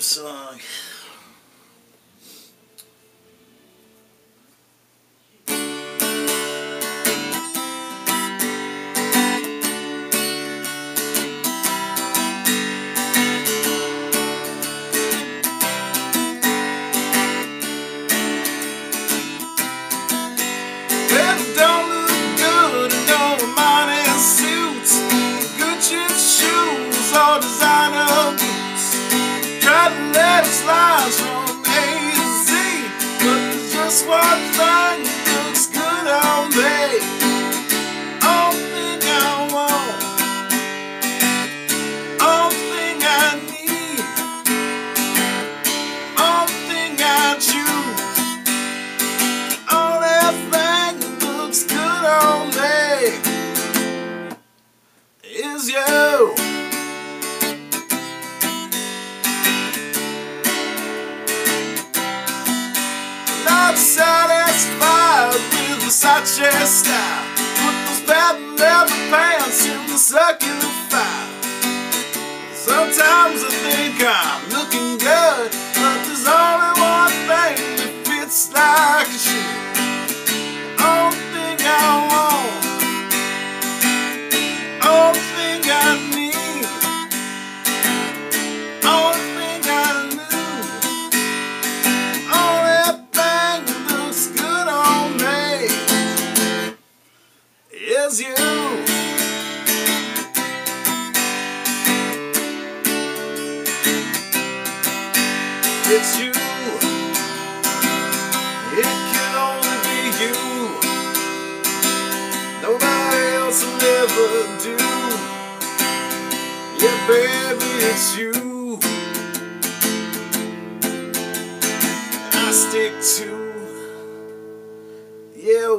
song. lose you. Not satisfied with the Versace style. Put those patent leather pants in the circular fire. as you. It's you. It can only be you. Nobody else will ever do. Yeah, baby, it's you. I stick to